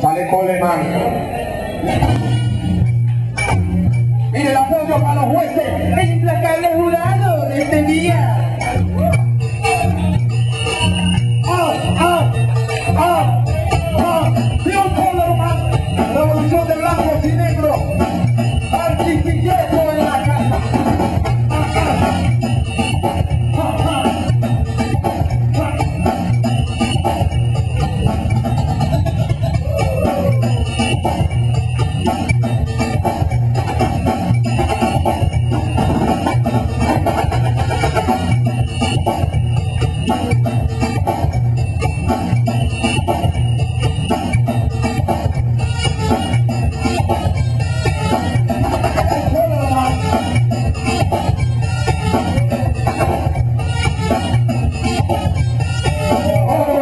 Sale Coleman. Mire el apoyo para los jueces. El implacable jurado de este día. ¡Ah! ¡Ah! ¡Ah! ¡Ah! León Coleman. Revolución de blancos y negros. Oh,